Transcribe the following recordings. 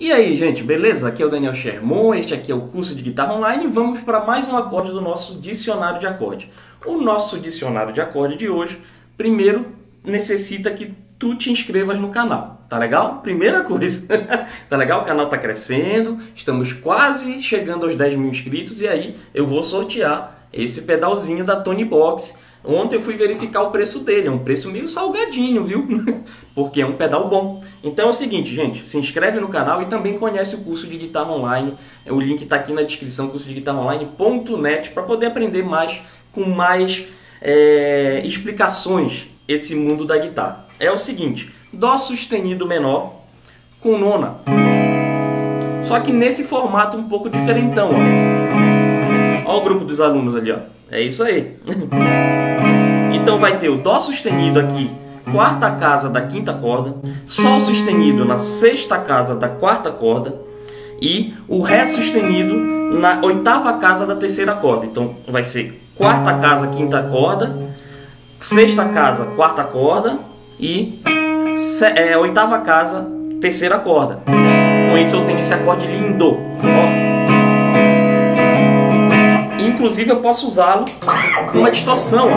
E aí, gente, beleza? Aqui é o Daniel Sherman, este aqui é o curso de guitarra online e vamos para mais um acorde do nosso dicionário de acorde. O nosso dicionário de acorde de hoje, primeiro, necessita que tu te inscrevas no canal, tá legal? Primeira coisa, tá legal? O canal tá crescendo, estamos quase chegando aos 10 mil inscritos e aí eu vou sortear esse pedalzinho da Tony Box Ontem eu fui verificar o preço dele, é um preço meio salgadinho, viu? Porque é um pedal bom. Então é o seguinte, gente, se inscreve no canal e também conhece o curso de guitarra online. O link está aqui na descrição, curso de guitarra online.net, para poder aprender mais com mais é, explicações esse mundo da guitarra. É o seguinte, Dó sustenido menor com nona. Só que nesse formato um pouco diferentão, ó. Olha o grupo dos alunos ali, ó. É isso aí. Então vai ter o Dó sustenido aqui, quarta casa da quinta corda, Sol sustenido na sexta casa da quarta corda e o Ré sustenido na oitava casa da terceira corda. Então vai ser quarta casa, quinta corda, sexta casa, quarta corda e é, oitava casa, terceira corda. Com isso eu tenho esse acorde lindo. Ó. Inclusive eu posso usá-lo com uma distorção.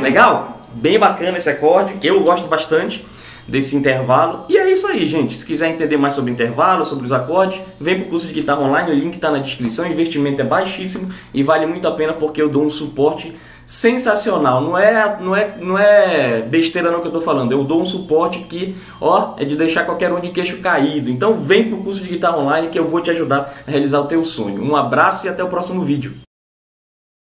Legal? Bem bacana esse acorde, eu gosto bastante desse intervalo. E é isso aí, gente. Se quiser entender mais sobre intervalo, sobre os acordes, vem para o curso de guitarra online, o link está na descrição. O investimento é baixíssimo e vale muito a pena porque eu dou um suporte sensacional. Não é, não é, não é besteira não que eu estou falando. Eu dou um suporte que, ó, é de deixar qualquer um de queixo caído. Então vem para o curso de guitarra online que eu vou te ajudar a realizar o teu sonho. Um abraço e até o próximo vídeo.